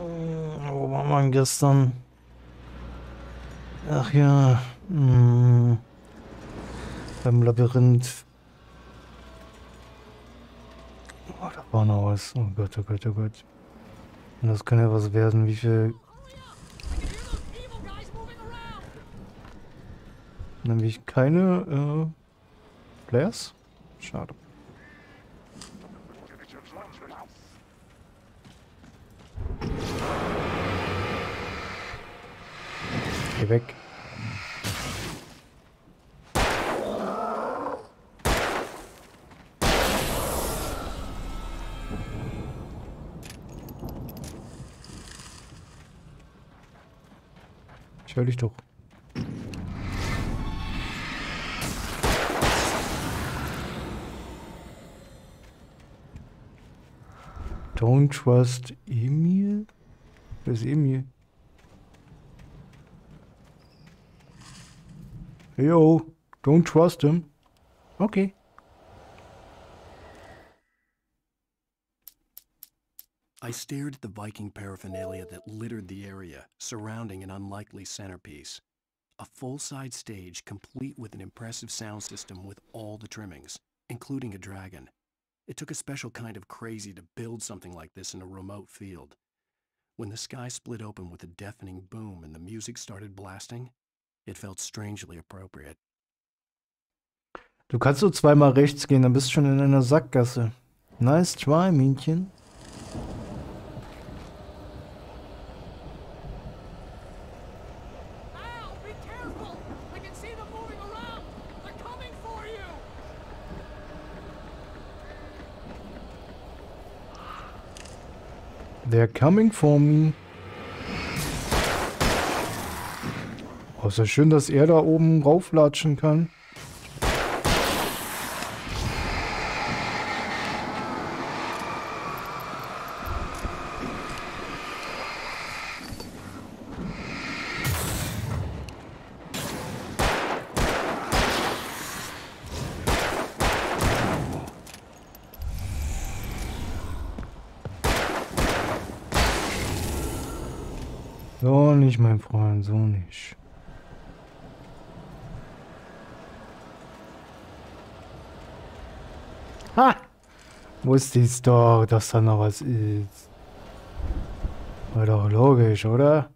Hm, wo waren wir gestern? Ach ja. Hm. Beim Labyrinth. Oh, da war noch was. Oh Gott, oh Gott, oh Gott. Und das kann ja was werden, wie viel... Nämlich keine äh, Players? Schade. Geh weg. Ich höre dich doch. Don't trust Emil? Wer ist Emil? Yo, don't trust him. Okay. I stared at the Viking paraphernalia that littered the area, surrounding an unlikely centerpiece. A full-side stage complete with an impressive sound system with all the trimmings, including a dragon. It took a special kind of crazy to build something like this in a remote field. When the sky split open with a deafening boom and the music started blasting, it felt strangely appropriate. Du kannst so zweimal rechts gehen, dann bist du schon in einer Sackgasse. Nice try, Mädchen. They're coming for me. ist ja schön, dass er da oben rauflatschen kann. So nicht, mein Freund, so nicht. muss dies doch, dass da noch was ist. War doch logisch, oder?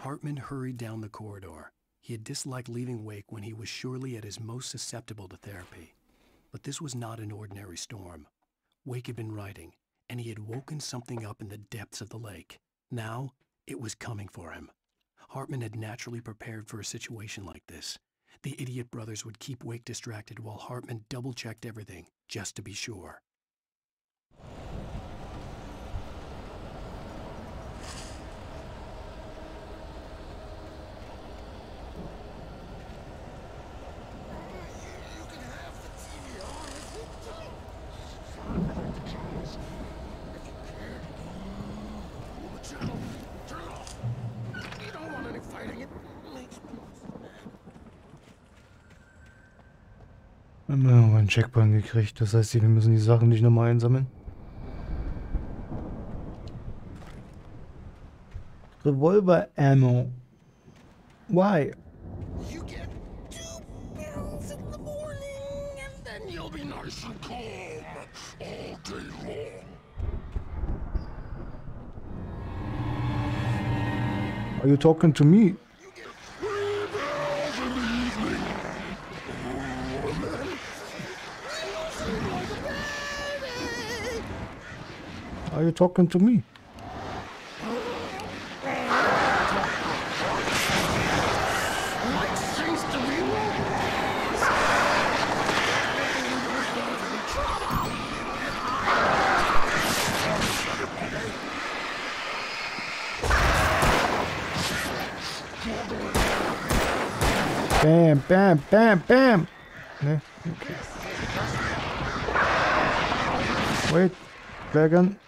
Hartman hurried down the corridor. He had disliked leaving Wake when he was surely at his most susceptible to therapy. But this was not an ordinary storm. Wake had been riding, and he had woken something up in the depths of the lake. Now, it was coming for him. Hartman had naturally prepared for a situation like this. The idiot brothers would keep Wake distracted while Hartman double checked everything, just to be sure. Haben wir noch einen Checkpoint gekriegt. Das heißt, wir müssen die Sachen nicht nochmal einsammeln. Revolver Ammo. Why? You get two barrels in the morning and then you'll be nice and calm all day long. Are you talking to me? Are you talking to me? Bam, bam, bam, bam! Okay. Wait, dragon.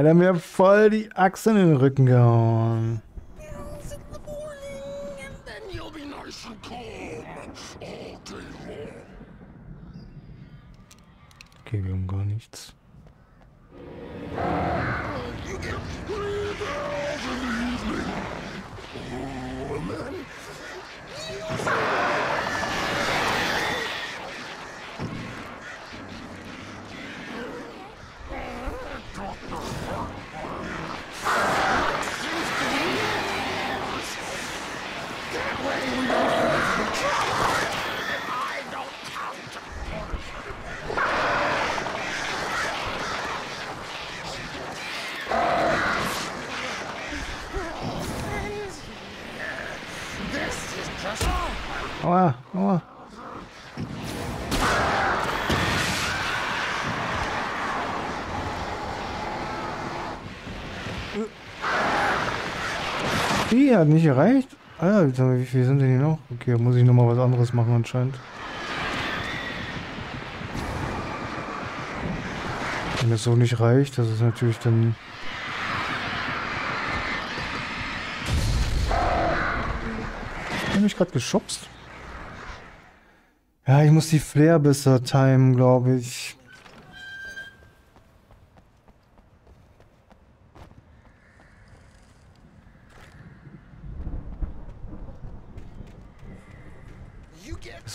Alter, mir voll die Achse in den Rücken gehauen. Ui, hat nicht gereicht. Alter, ah wie viel sind denn hier noch? Okay, muss ich nochmal was anderes machen anscheinend. Wenn das so nicht reicht, das ist natürlich dann... Ich bin mich gerade geschubst. Ja, ich muss die Flair besser timen, glaube ich.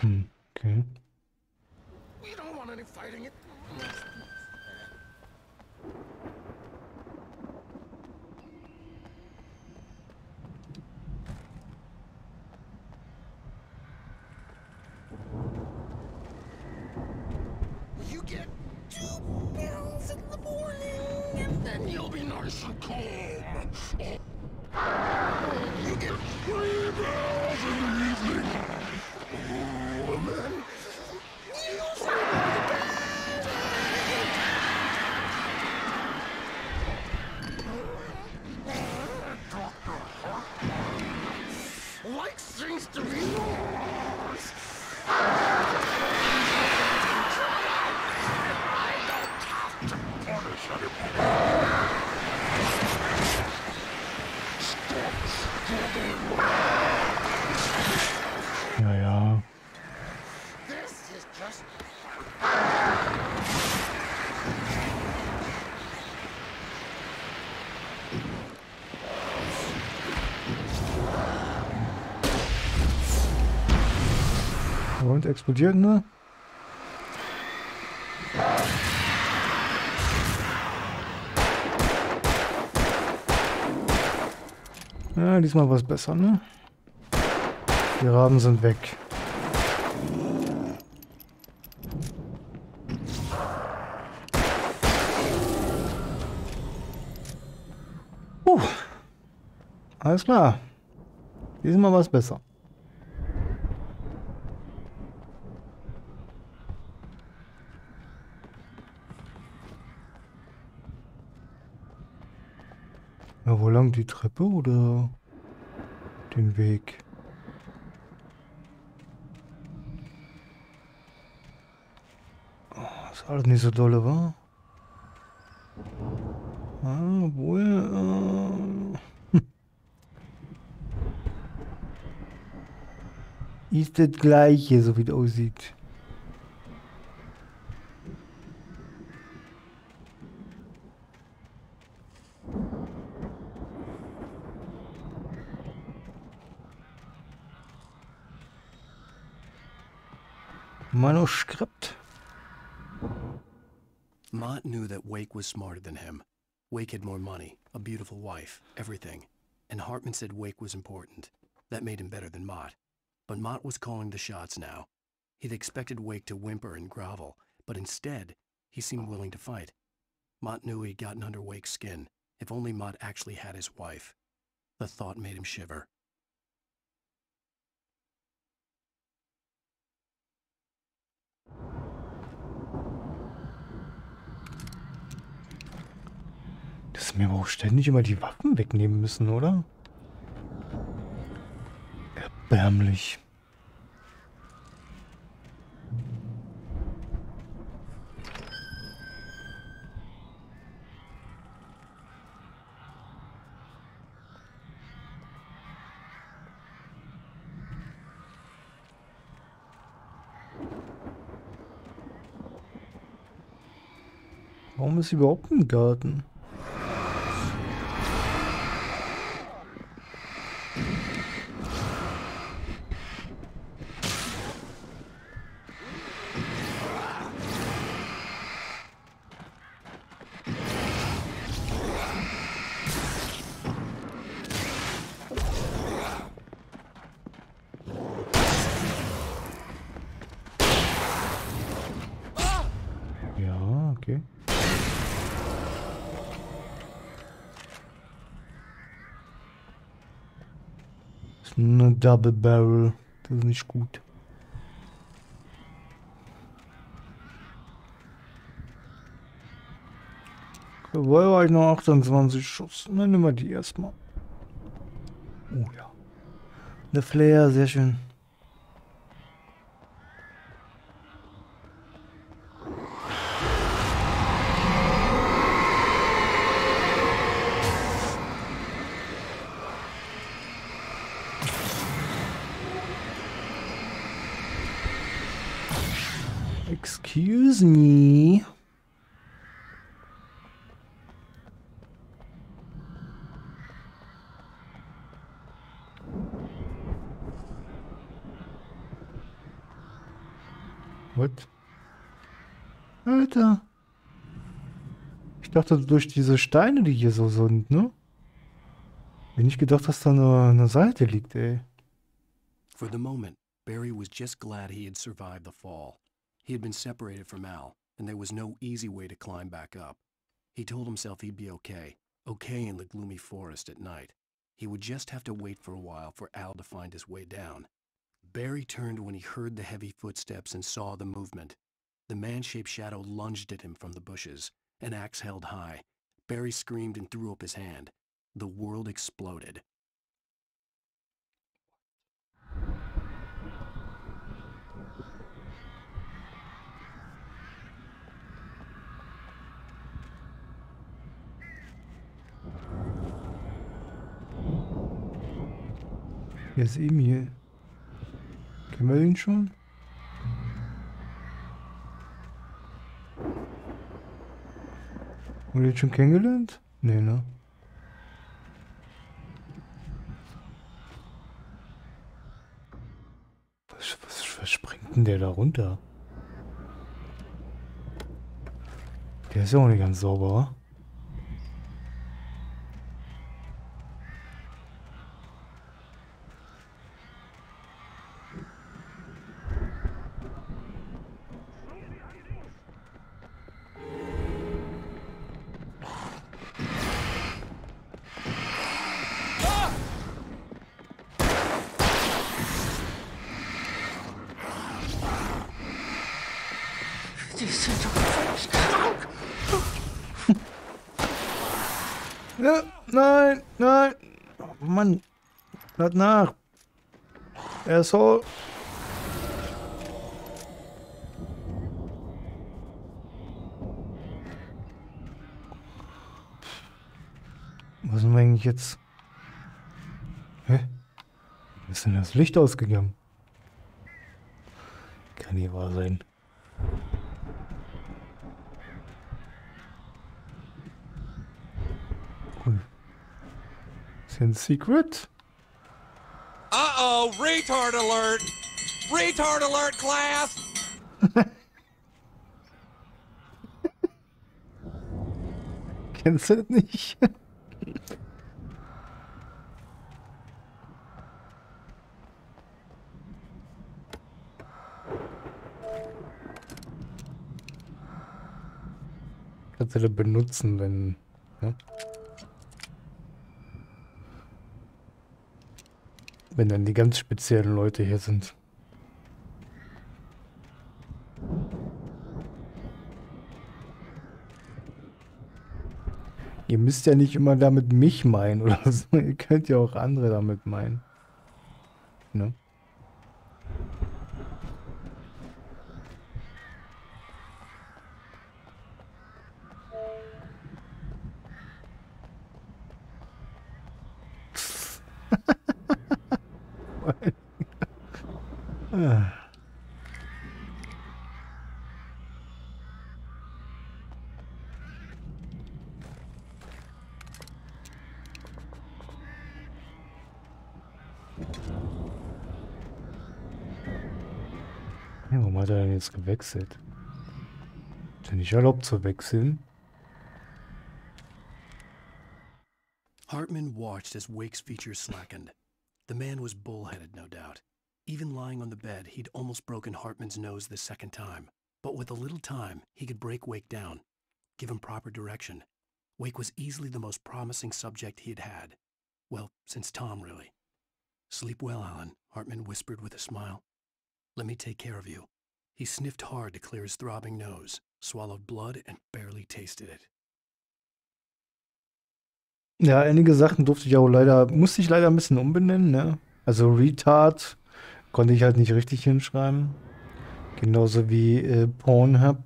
Hmm, okay. We don't want any fighting. und explodiert nur. Ja, diesmal was besser, ne? Die Raben sind weg. Puh. Alles klar. Diesmal was besser. lang die Treppe oder den Weg? Das oh, ist alles nicht so dolle, wa? Ah, obwohl... Äh, hm. ist das gleiche, so wie es aussieht. script. Mott knew that Wake was smarter than him. Wake had more money, a beautiful wife, everything. And Hartman said Wake was important. That made him better than Mott. But Mott was calling the shots now. He'd expected Wake to whimper and grovel, but instead, he seemed willing to fight. Mott knew he'd gotten under Wake's skin, if only Mott actually had his wife. The thought made him shiver. Dass mir aber auch ständig immer die Waffen wegnehmen müssen, oder? Erbärmlich. Warum ist überhaupt ein Garten? Double Barrel. Das ist nicht gut. Wohl war ich noch 28 Schuss. Dann nehmen wir die erstmal. Oh ja. Der Flair, sehr schön. dachte, durch diese Steine, die hier so sind, ne? Hätte gedacht, dass da eine, eine Seite liegt, ey. For the moment, Barry was just glad he had survived the fall. He had been separated from Al, and there was no easy way to climb back up. He told himself he'd be okay, okay in the gloomy forest at night. He would just have to wait for a while for Al to find his way down. Barry turned when he heard the heavy footsteps and saw the movement. The man-shaped shadow lunged at him from the bushes an axe held high. Barry screamed and threw up his hand. The world exploded. Yes, Emil. Kennen wir schon? Haben wir den schon kennengelernt? Nee, ne? Was, was, was springt denn der da runter? Der ist ja auch nicht ganz sauber, Lad nach. Er soll. Was haben wir eigentlich jetzt? Hä? Ist denn das Licht ausgegangen? Kann hier wahr sein. Cool. Ist hier ein Secret? Retard alert. Retard alert, class. Kennst du das nicht? Kannst du das benutzen, wenn... Ne? Wenn dann die ganz speziellen Leute hier sind. Ihr müsst ja nicht immer damit mich meinen oder so. Ihr könnt ja auch andere damit meinen. Ne? Ja, warum hat er denn jetzt gewechselt? Ist ja er nicht erlaubt zu wechseln. Hartman watched as Wake's features slackened. The man was bullheaded, no doubt. Even lying on the bed, he'd almost broken Hartman's nose the second time. But with a little time, he could break Wake down, give him proper direction. Wake was easily the most promising subject he had had. Well, since Tom, really. Sleep well, Alan, Hartman whispered with a smile. Let me take care of you. He sniffed hard to clear his throbbing nose, swallowed blood and barely tasted it. Ja, einige Sachen durfte ich auch leider, musste ich leider ein bisschen umbenennen, ne? Also Retard konnte ich halt nicht richtig hinschreiben. Genauso wie äh, Pornhub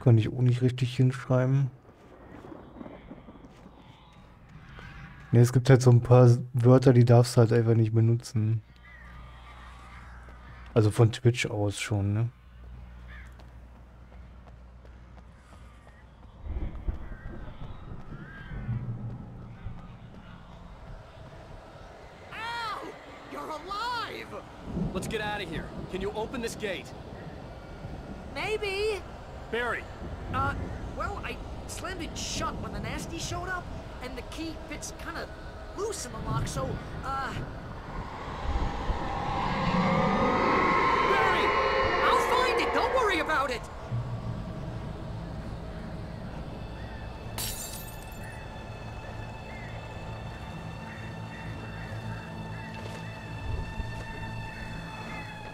konnte ich auch nicht richtig hinschreiben. Ne, es gibt halt so ein paar Wörter, die darfst du halt einfach nicht benutzen. Also von Twitch aus schon, ne? Let's get out of here. Can you open this gate? Maybe. Barry. Uh, well, I slammed it shut when the nasty showed up, and the key fits kind of loose in the lock, so, uh, about it!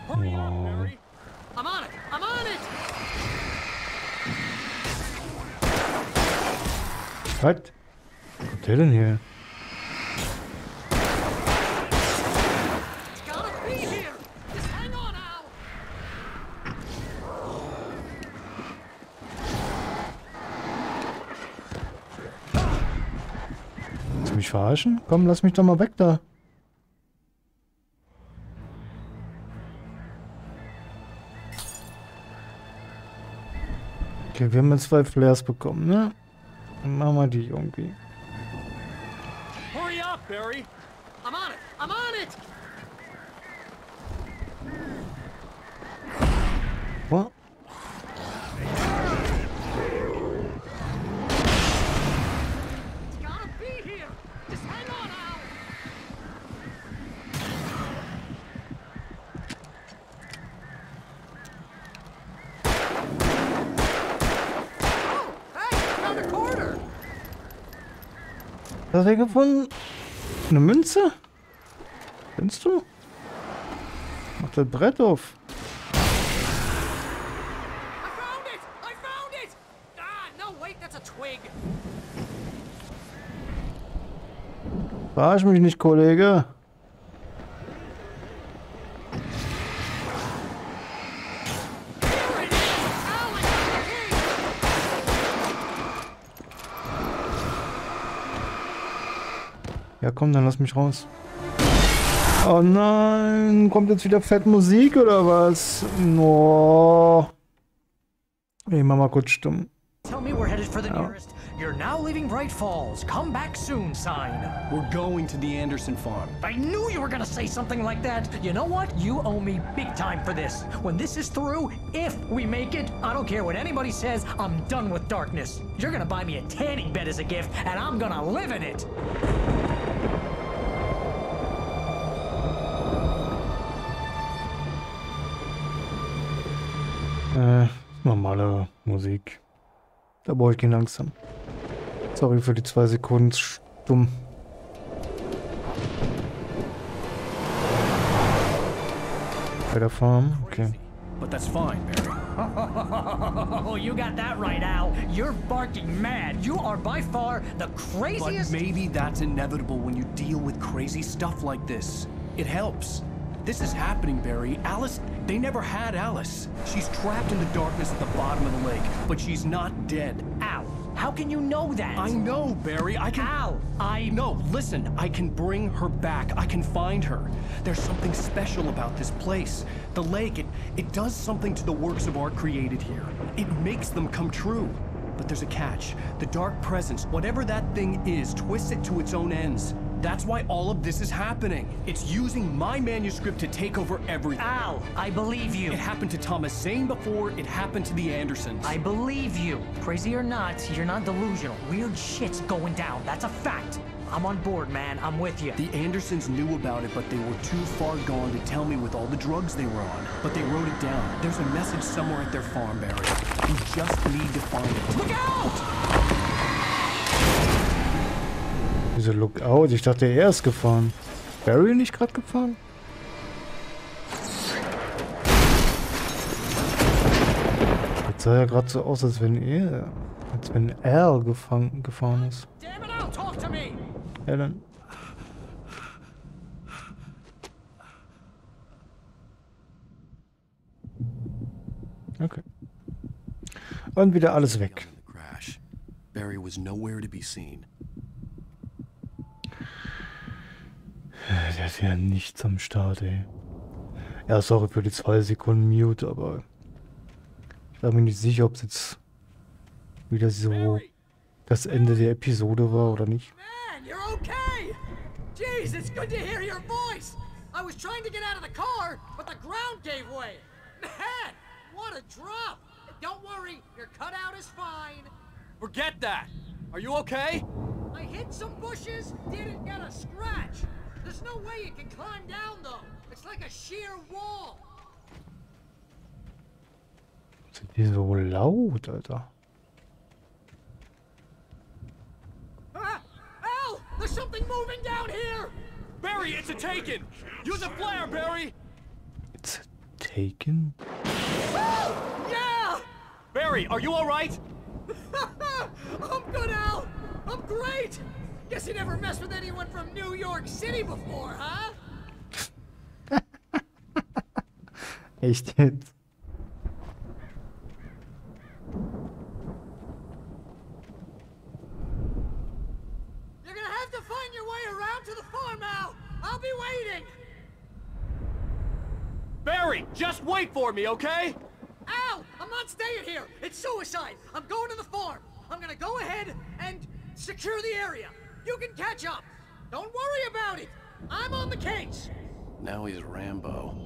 Hurry up, Mary! I'm on it! I'm on it! What? What did in here? verarschen? Komm, lass mich doch mal weg da. Okay, wir haben jetzt zwei Flares bekommen, ne? Dann machen wir die irgendwie. Hurry up, Barry! I'm on it! I'm on it! Was haben wir gefunden? Eine Münze? Kennst du? Mach das Brett auf. Ah, Verarsch mich nicht, Kollege. komm, dann lass mich raus. Oh nein, kommt jetzt wieder fett Musik oder was? No. Ey, mach mal kurz stumm. Tell me we're headed for the nearest. You're now leaving Bright Falls. Come back soon, sign. We're going to the Anderson farm. I knew you were gonna say something like that. You know what? You owe me big time for this. When this is through, if we make it, I don't care what anybody says, I'm done with darkness. You're gonna buy me a tanning bed as a gift, and I'm gonna live in it. Äh, normale äh, Musik. Da brauche ich ihn langsam. Sorry für die zwei Sekunden stumm. Bei der Farm, okay. But that's fine, Barry. Oh, you got that right, Al. You're barking mad. You are by far the craziest... But maybe that's inevitable when you deal with crazy stuff like this. It helps this is happening, Barry, Alice, they never had Alice. She's trapped in the darkness at the bottom of the lake, but she's not dead. Al, how can you know that? I know, Barry, I can- Al! I know, listen, I can bring her back. I can find her. There's something special about this place. The lake, it, it does something to the works of art created here. It makes them come true. But there's a catch. The dark presence, whatever that thing is, twists it to its own ends. That's why all of this is happening. It's using my manuscript to take over everything. Al, I believe you. It happened to Thomas Zane before, it happened to the Andersons. I believe you. Crazy or not, you're not delusional. Weird shit's going down. That's a fact. I'm on board, man. I'm with you. The Andersons knew about it, but they were too far gone to tell me with all the drugs they were on. But they wrote it down. There's a message somewhere at their farm, Barry. We just need to find it. Look out! Wieso Lookout? Ich dachte, er ist gefahren. Barry nicht gerade gefahren? Jetzt sah ja gerade so aus, als wenn er, als wenn Al gefangen, gefahren ist. Alan. Okay. Und wieder alles weg. Barry was nowhere to be seen. Äh, der hat ja nichts am Start, ey. Ja, sorry für die zwei Sekunden Mute, aber ich war mir nicht sicher, ob es jetzt wieder so das Ende der Episode war oder nicht. Man, you're okay. Jeez, it's good to hear your voice. I was trying to get out of the car, but the ground gave way. Man, what a drop. Don't worry, your cutout is fine. Forget that. Are you okay? I hit some bushes, didn't get a scratch. There's no way it can climb down, though. It's like a sheer wall. Sind die so laut, Alter? Ah, Al! There's something moving down here! Barry, it's a taken! Use a flare, Barry! It's a taken? Oh, yeah! Barry, are you alright? I'm good, Al! I'm great! Guess you never messed with anyone from New York City before, huh? Hey, jetzt. You're gonna have to find your way around to the farm now. I'll be waiting. Barry, just wait for me, okay? Al, I'm not staying here. It's suicide. I'm going to the farm. I'm gonna go ahead and secure the area. You can catch up. Don't worry about it. I'm on the case. Now he's Rambo.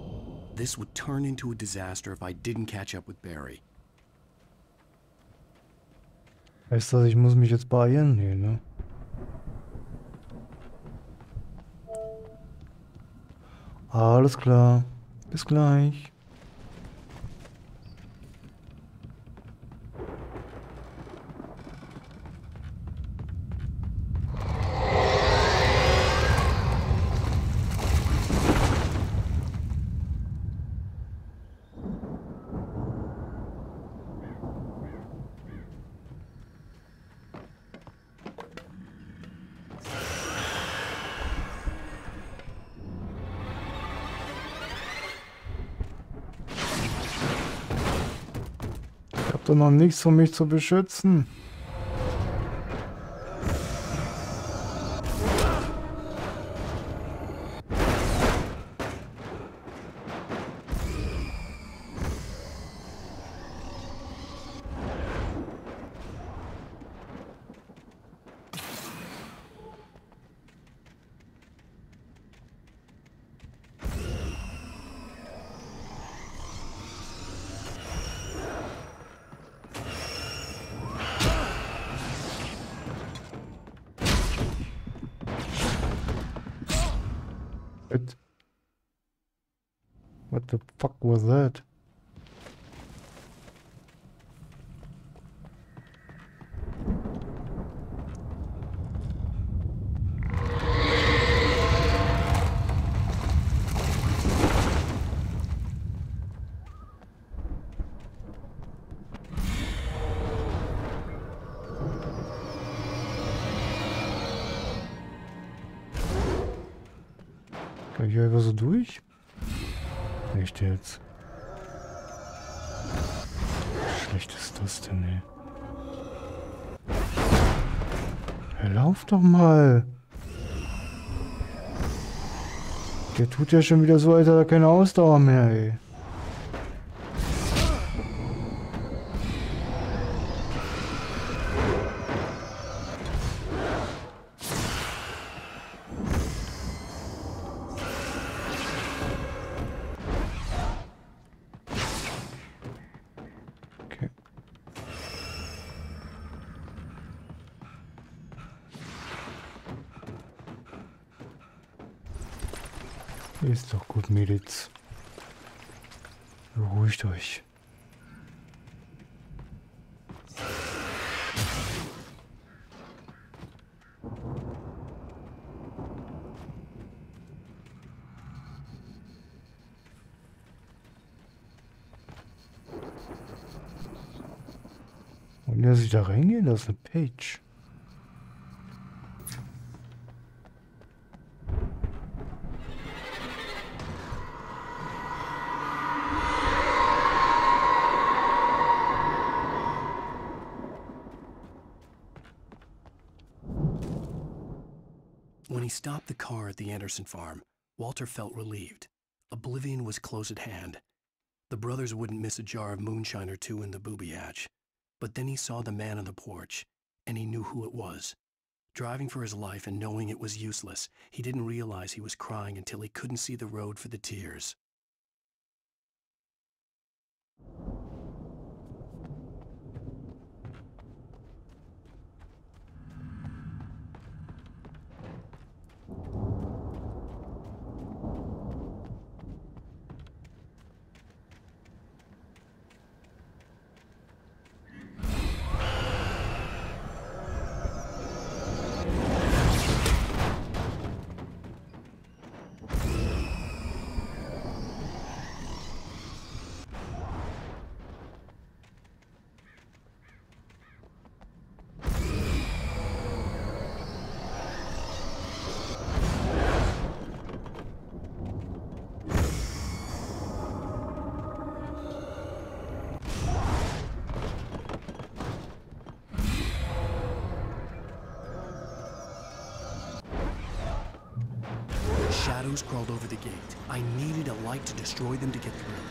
This would turn into a disaster if I didn't catch up with Barry. Heißt das, ich muss mich jetzt beeilen? Nee, ne? Alles klar. Bis gleich. noch nichts, um mich zu beschützen. What the fuck was that? Ja was durch? Kiste, ne? Ja, lauf doch mal. Der tut ja schon wieder so, als hat er keine Ausdauer mehr, ey. Wen hat er sich da reingehen lassen? Page. When he stopped the car at the Anderson farm, Walter felt relieved. Oblivion was close at hand. The brothers wouldn't miss a jar of moonshine or two in the booby hatch. But then he saw the man on the porch, and he knew who it was. Driving for his life and knowing it was useless, he didn't realize he was crying until he couldn't see the road for the tears. need to destroy them to get through.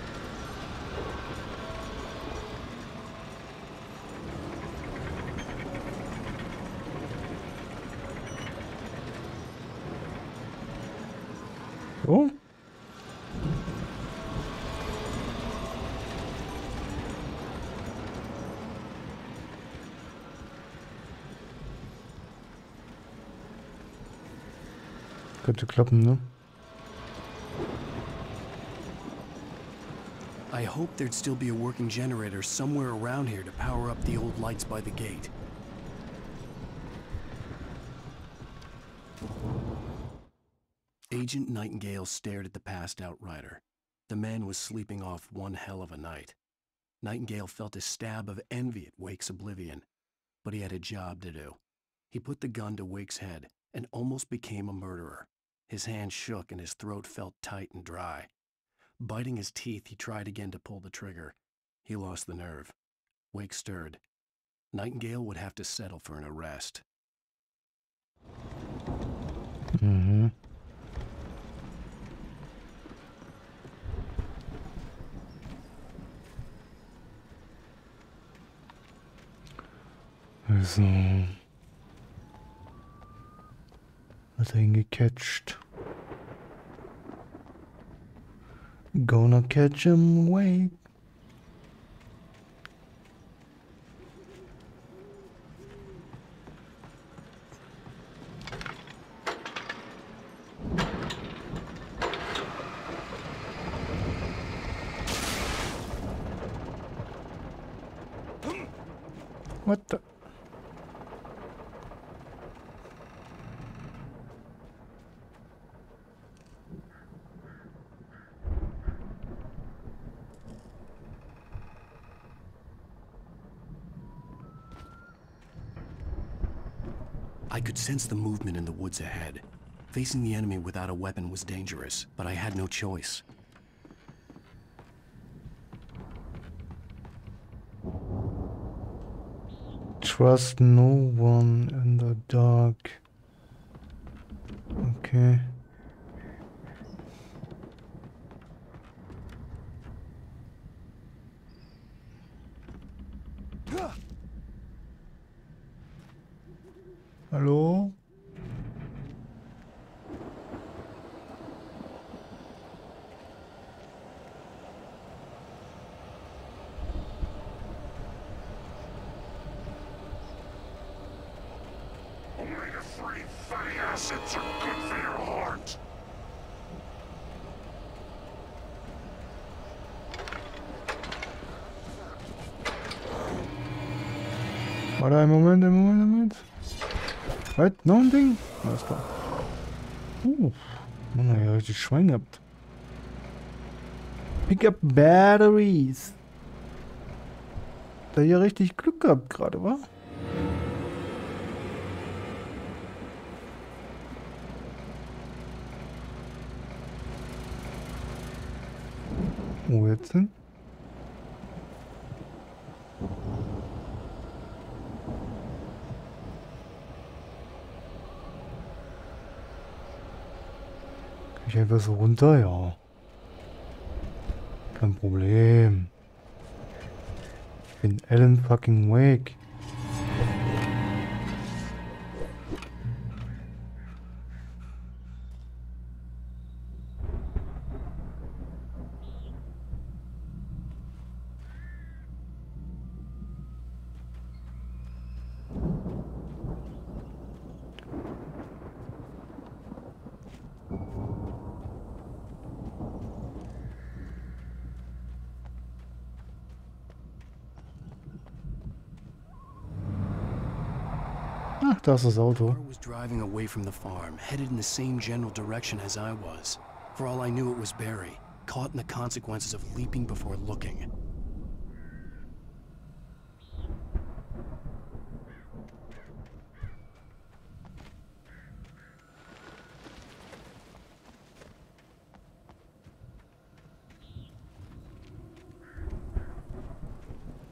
Oh. Könnte klappen, ne? I hoped there'd still be a working generator somewhere around here to power up the old lights by the gate. Agent Nightingale stared at the passed out rider. The man was sleeping off one hell of a night. Nightingale felt a stab of envy at Wake's oblivion, but he had a job to do. He put the gun to Wake's head and almost became a murderer. His hand shook and his throat felt tight and dry. Biting his teeth, he tried again to pull the trigger. He lost the nerve. Wake stirred. Nightingale would have to settle for an arrest. Mm-hmm. Also, um, I think catched. Gonna catch 'em, wait. I could sense the movement in the woods ahead. Facing the enemy without a weapon was dangerous, but I had no choice. Trust no one in the dark. Okay. Schwein gehabt. Pick up Batteries. Da ihr richtig Glück gehabt gerade, wa? Wo jetzt denn? ich einfach so runter? Ja. Kein Problem. Ich bin Alan fucking Wake. krasses Auto. was driving away from the farm, headed in the same general direction as I was. For all I knew, it was Barry, caught in the consequences of leaping before looking.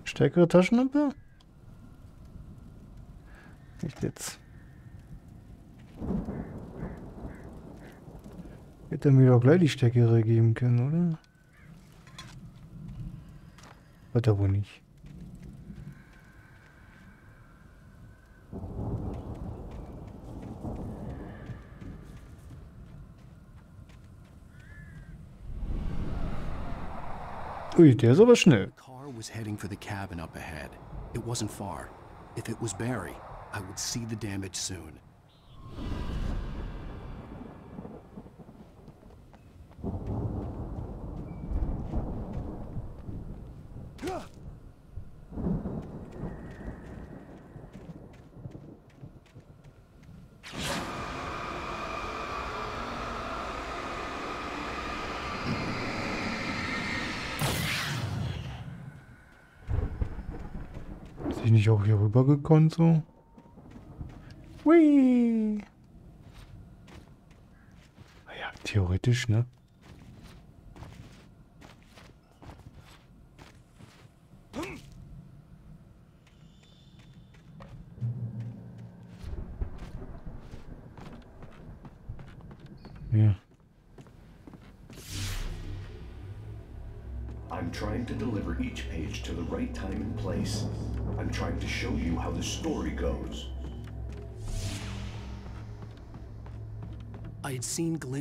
Stärkere Taschenlampe? Nicht jetzt. Hätte er mir doch gleich die stärkere geben können, oder? Hat er wohl nicht. Ui, der ist aber schnell. was heading for the cabin up ahead. It wasn't far. If it was Barry, I would see the damage soon. ich auch hier rüber gekonnt so? Hui! Naja, theoretisch, ne?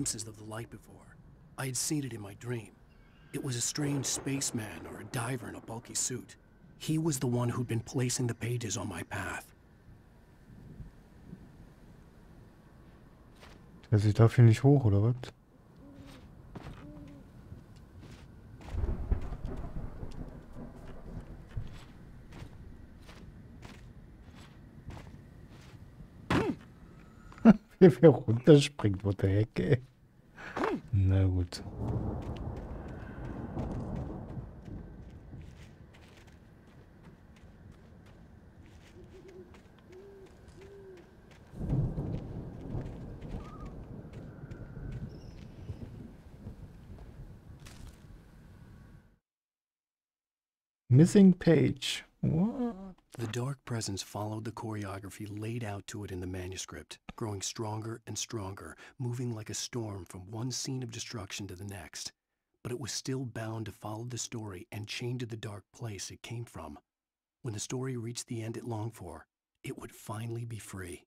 glimpses of the light before. I had seen it in my dream. It was a strange spaceman or a diver in a bulky suit. He was the one who'd been placing the pages on my path. Der sich dafür nicht hoch, oder was? Wie runterspringt, what the heck, Na gut. Missing page. What? The dark presence followed the choreography laid out to it in the manuscript, growing stronger and stronger, moving like a storm from one scene of destruction to the next. But it was still bound to follow the story and chained to the dark place it came from. When the story reached the end it longed for, it would finally be free.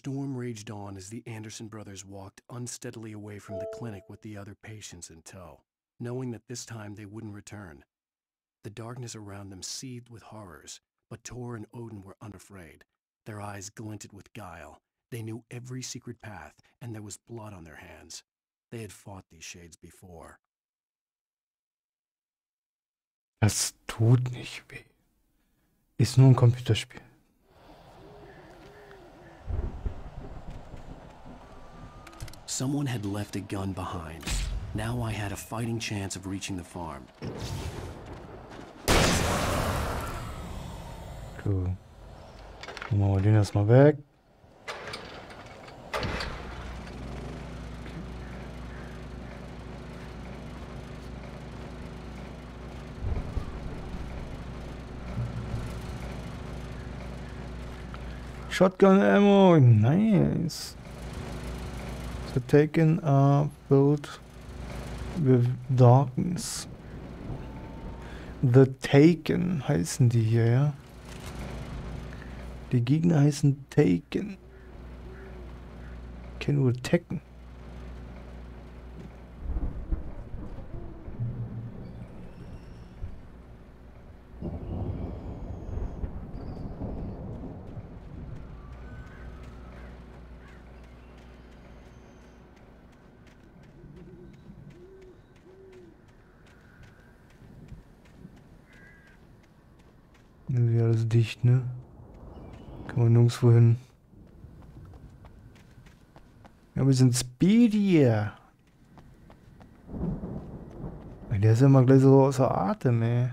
storm raged on as the Anderson brothers walked unsteadily away from the clinic with the other patients in tow, knowing that this time they wouldn't return. The darkness around them seethed with horrors, but Tor and Odin were unafraid. Their eyes glinted with guile. They knew every secret path, and there was blood on their hands. They had fought these shades before. Das tut nicht weh. Ist nur ein Computerspiel. Someone had left a gun behind. Now I had a fighting chance of reaching the farm. Cool. Machen wir den erstmal weg. Shotgun Ammo, nice. The taken are built with darkness. The Taken heißen die hier, ja? Die Gegner heißen Taken. Kennen nur Taken. dicht, ne? Kann man nirgendwo hin. Ja, wir sind speedier. Der ist ja immer gleich so außer Atem, ey.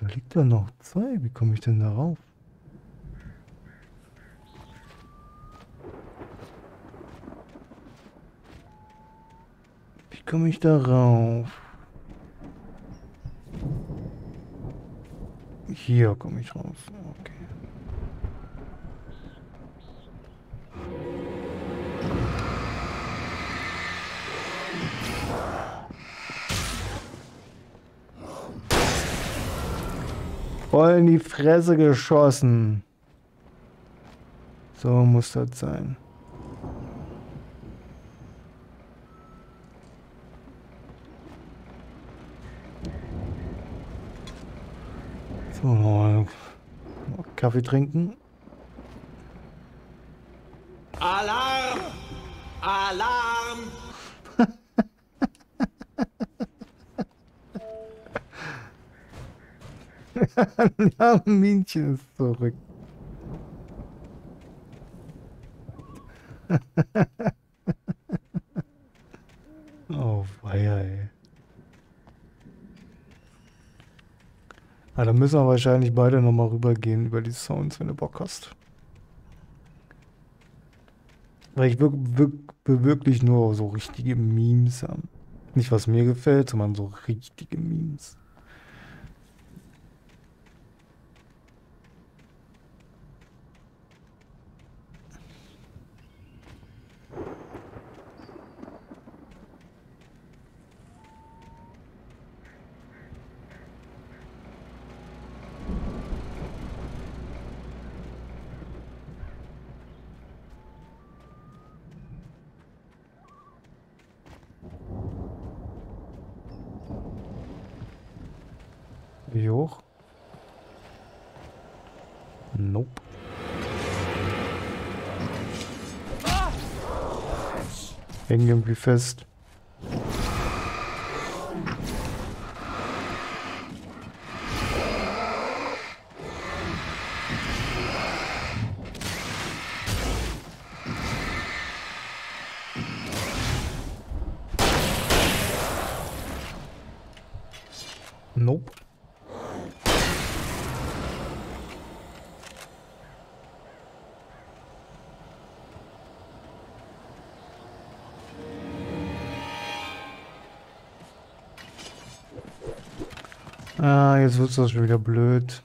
Da liegt ja noch zwei. Wie komme ich denn da rauf? Wie komme ich darauf? Hier komme ich rauf. Okay. Voll in die Fresse geschossen. So muss das sein. So, Kaffee trinken. Alarm! Alarm! Minchen ist zurück. oh, weia, ey. Ja, dann müssen wir wahrscheinlich beide nochmal rübergehen über die Sounds, wenn du Bock hast. Weil ich wirk, wirk, wirklich nur so richtige Memes haben. Nicht was mir gefällt, sondern so richtige Memes. hängen irgendwie fest. wird das schon wieder blöd.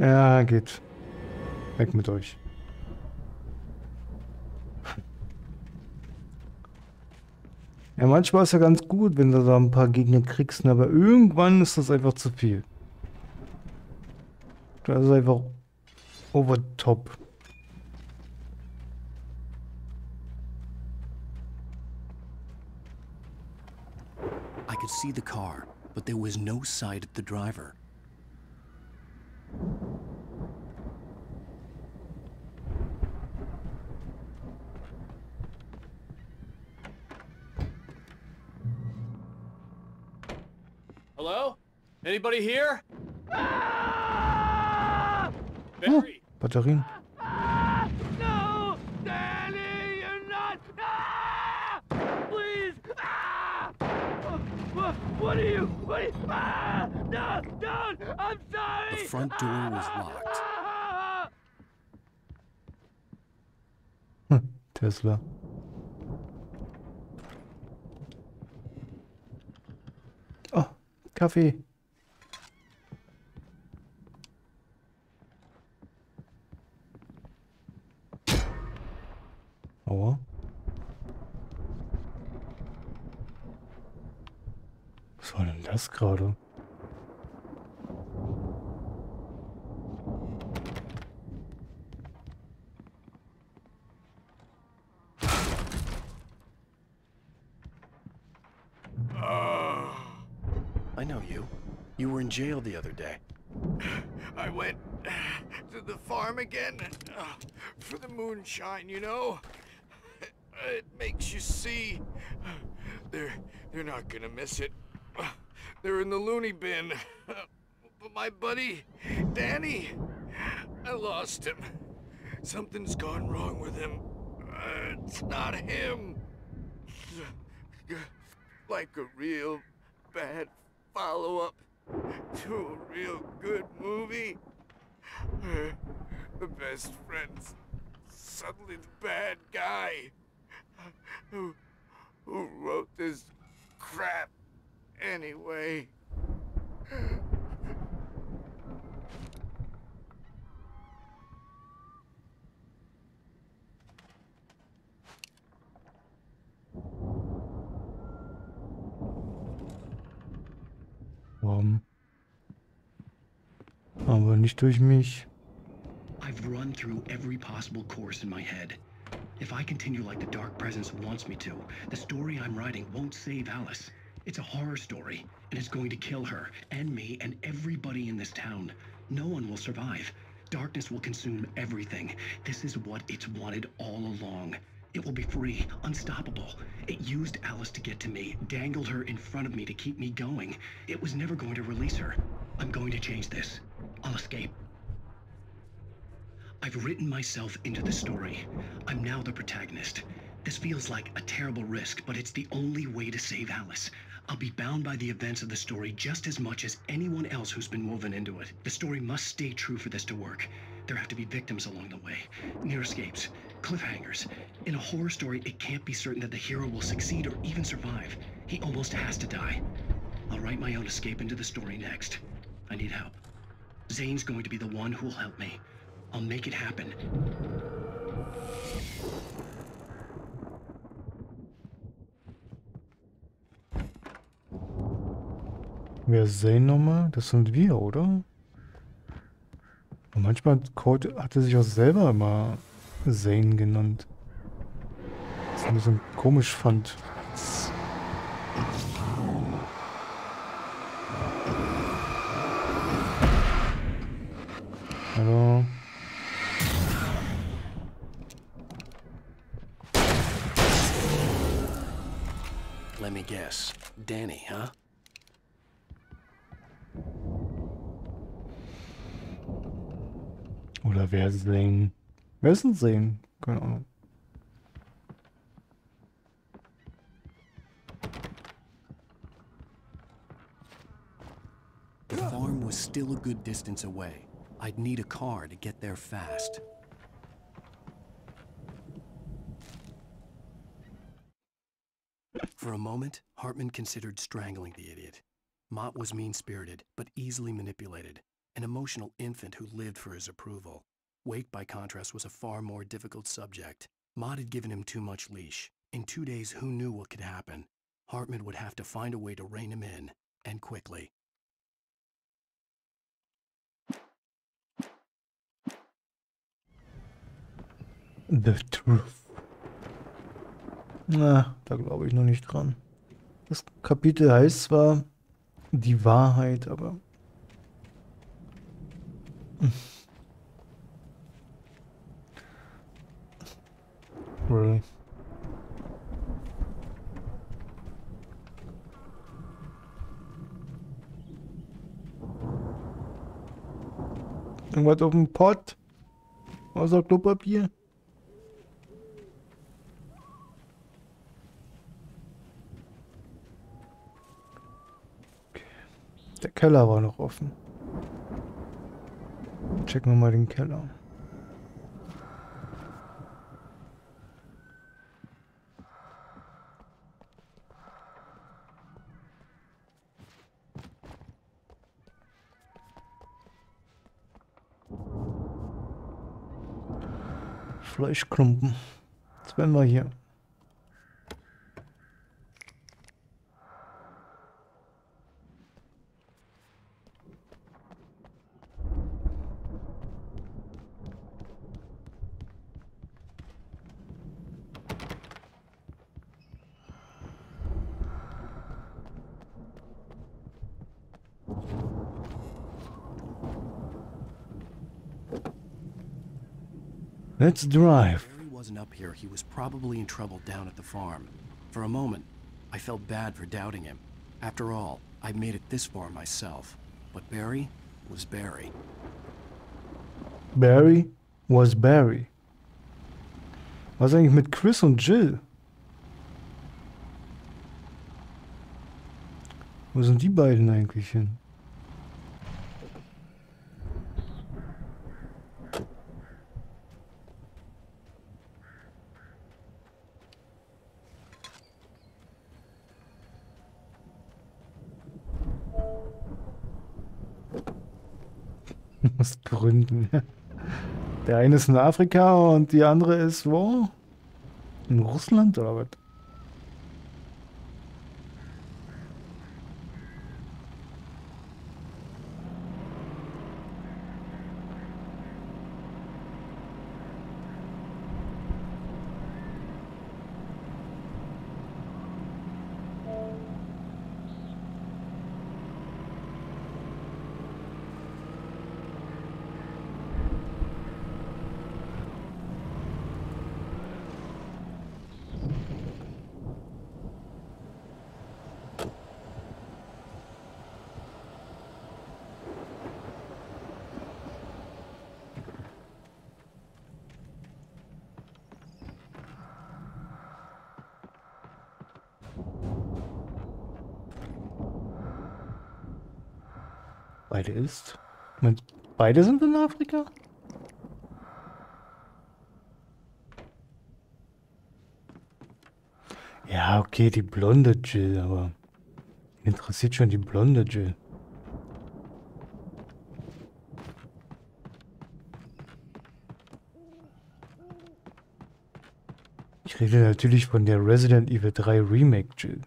Ja, geht. Weg mit euch. Ja, manchmal ist ja ganz gut, wenn du da ein paar Gegner kriegst, aber irgendwann ist das einfach zu viel. Das ist einfach over top. I could see the car, but there was no sight at the driver. Hello? Anybody here? Oh, ah! Batterien. Ah! No, Danny, you're not. Ah! Please. What, what are you? What are you? Ah, no, don't. I'm sorry. The front door was locked. Tesla. Kaffee. Aua. Was war denn das gerade? in jail the other day. I went to the farm again uh, for the moonshine, you know? It makes you see. They're, they're not gonna miss it. They're in the loony bin. But my buddy, Danny, I lost him. Something's gone wrong with him. it's not him. Like a real bad follow-up to a real good movie. Her, best friend's suddenly the bad guy who, who wrote this crap anyway. Aber nicht durch mich. I've run through every possible course in my head. If I continue like the Dark Presence wants me to, the story I'm writing won't save Alice. It's a horror story, and it's going to kill her, and me, and everybody in this town. No one will survive. Darkness will consume everything. This is what it's wanted all along. It will be free, unstoppable. It used Alice to get to me, dangled her in front of me to keep me going. It was never going to release her. I'm going to change this. I'll escape. I've written myself into the story. I'm now the protagonist. This feels like a terrible risk, but it's the only way to save Alice. I'll be bound by the events of the story just as much as anyone else who's been woven into it. The story must stay true for this to work. There have to be victims along the way, near escapes, cliffhangers. In a horror story, it can't be certain that the hero will succeed or even survive. He almost has to die. I'll write my own escape into the story next. I need help. Zane's going to be the one who will help me. I'll make it happen. Wer Zane nochmal? Das sind wir, oder? Und manchmal Code hat er sich auch selber immer Zane genannt. Was ich ein bisschen komisch fand. Hallo. Let me guess. Danny, huh? Oder keine Ahnung. The farm was still a good distance away. I'd need a car to get there fast. For a moment, Hartman considered strangling the idiot. Mott was mean-spirited, but easily manipulated an emotional infant who lived for his approval. Wake, by contrast, was a far more difficult subject. Mott had given him too much leash. In two days, who knew what could happen? Hartman would have to find a way to rein him in, and quickly. The Truth. Na, da glaube ich noch nicht dran. Das Kapitel heißt zwar die Wahrheit, aber Really? Irgendwas auf dem Pott? Außer Klopapier? Der Keller war noch offen. Checken wir mal den Keller. Fleischklumpen. Jetzt werden wir hier. Let's drive. If Barry wasn't up here, he was probably in trouble down at the farm. For a moment, I felt bad for doubting him. After all, I made it this far myself. But Barry was Barry. Barry was Barry. Was eigentlich mit Chris und Jill? Wo sind die beiden eigentlich hin? Planeten. Der eine ist in Afrika und die andere ist wo? In Russland oder was? ist. Moment, beide sind in Afrika? Ja, okay, die blonde Jill, aber interessiert schon die blonde Jill. Ich rede natürlich von der Resident Evil 3 Remake Jill.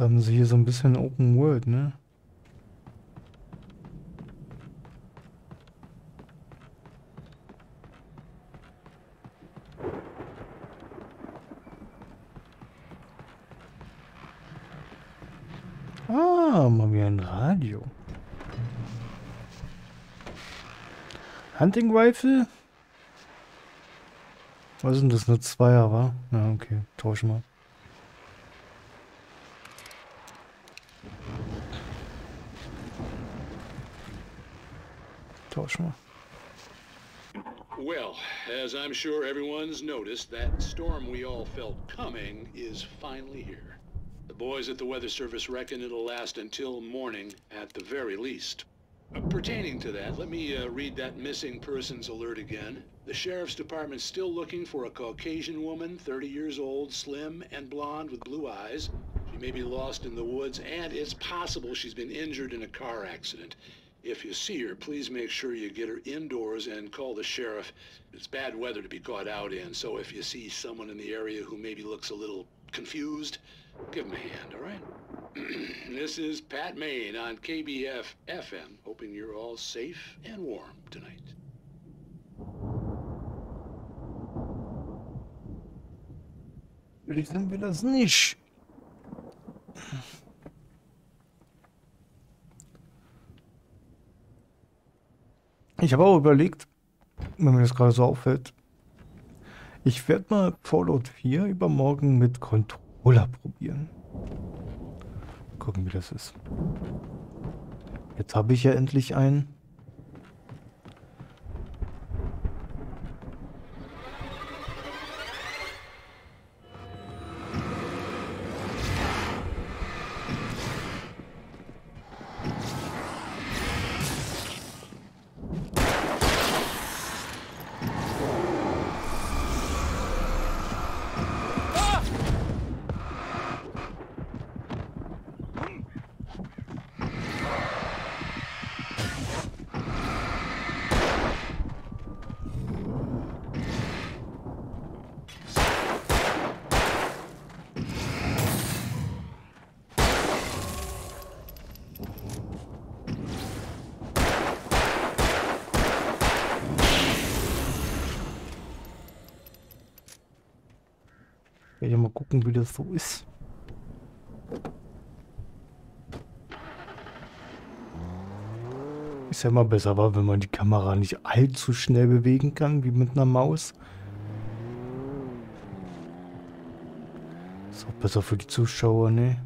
Jetzt haben sie hier so ein bisschen Open World, ne? Ah, mal wie ein Radio. Hunting Rifle? Was sind das? Eine Zweier, war? Ja, okay. Tausch mal. I'm sure everyone's noticed, that storm we all felt coming is finally here. The boys at the Weather Service reckon it'll last until morning at the very least. Uh, pertaining to that, let me uh, read that missing persons alert again. The Sheriff's Department's still looking for a Caucasian woman, 30 years old, slim and blonde with blue eyes. She may be lost in the woods, and it's possible she's been injured in a car accident. If you see her, please make sure you get her indoors and call the sheriff. It's bad weather to be caught out in, so if you see someone in the area who maybe looks a little confused, give them a hand, all right? this is Pat Main on KBF FM, hoping you're all safe and warm tonight. Reason will das nicht. Ich habe auch überlegt, wenn mir das gerade so auffällt, ich werde mal Fallout 4 übermorgen mit Controller probieren. Gucken, wie das ist. Jetzt habe ich ja endlich einen. Werde ich mal gucken, wie das so ist. Ist ja immer besser, war, wenn man die Kamera nicht allzu schnell bewegen kann, wie mit einer Maus. Ist auch besser für die Zuschauer, ne?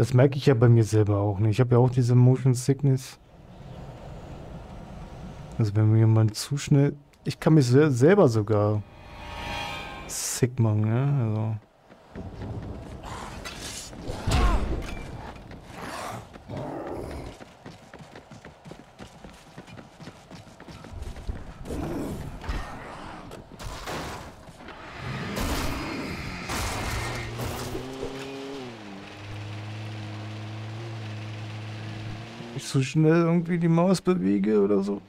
Das merke ich ja bei mir selber auch nicht. Ich habe ja auch diese Motion Sickness. Also wenn mir jemand zu schnell... Ich kann mich selber sogar sick machen, ne? Also... schnell irgendwie die Maus bewege oder so.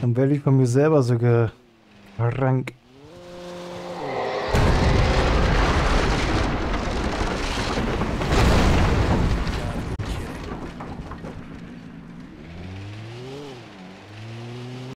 Dann werde ich von mir selber sogar krank.